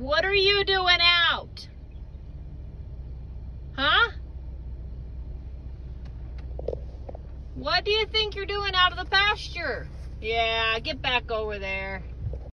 What are you doing out? Huh? What do you think you're doing out of the pasture? Yeah, get back over there.